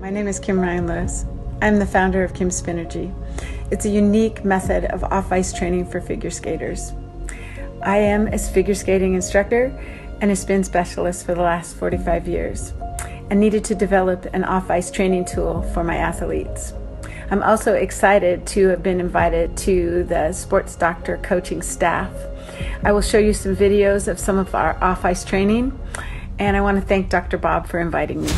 My name is Kim Ryan Lewis. I'm the founder of Kim Spinergy. It's a unique method of off ice training for figure skaters. I am a figure skating instructor and a spin specialist for the last 45 years and needed to develop an off ice training tool for my athletes. I'm also excited to have been invited to the Sports Doctor coaching staff. I will show you some videos of some of our off ice training, and I want to thank Dr. Bob for inviting me.